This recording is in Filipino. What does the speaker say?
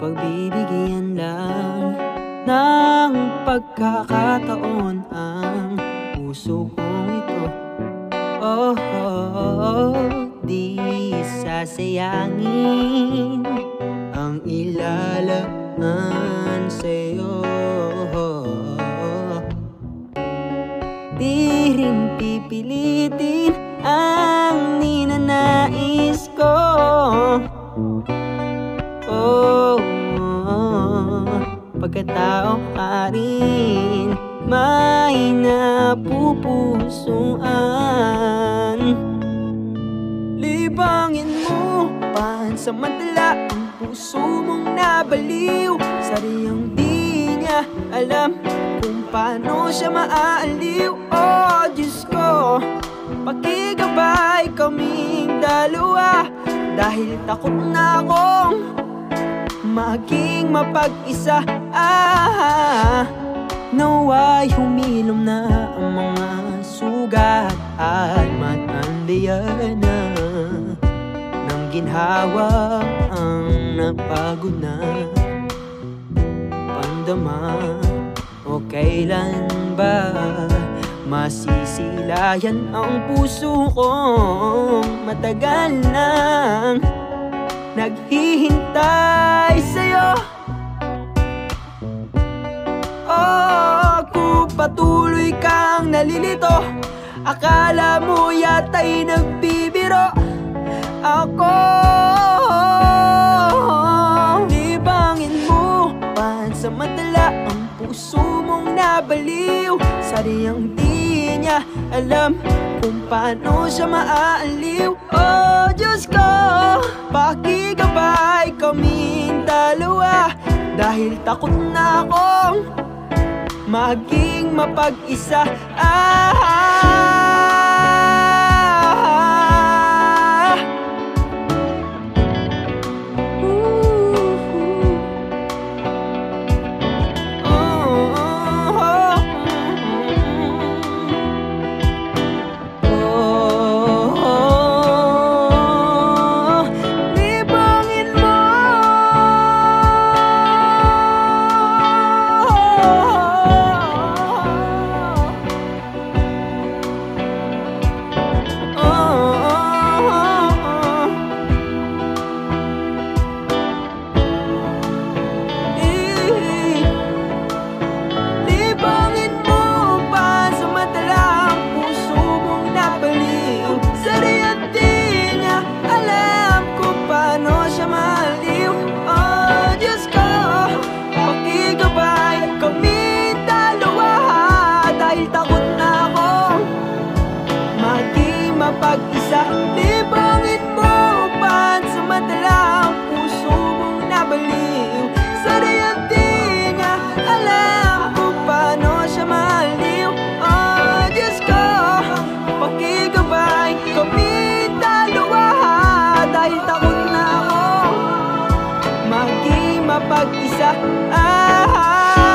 pagbibigyan lang ng pagkakataon ang puso kong ito. Oh, oh, oh di sasayangin ang ilalaan sa'yo. Di rin pipilitin pagkatao ka rin may napupusuan Libangin mo pansamantala ang puso mong nabaliw. Sariyang di niya alam kung paano siya maaaliw Oh Diyos ko, pakigabay kaming dalawa. Dahil takot na akong maging mapag-isa. Ah, Naway humilom na ang mga sugat At matandayan na Nang ginhawa ang napagod na Pandama. O kailan ba Masisilayan ang puso kong matagal nang Naghihintay sa'yo. Oh, kung patuloy kang nalilito. Akala mo yata'y nagbibiro. Ako Libangin mo. Pansamantala ang puso mong nabaliw. Sariyang di niya alam Kung paano siya maaaliw Oh Diyos ko Pakigabay kaming dalawa? Dahil takot na akong Maging mapag-isa. Ah, 이사 아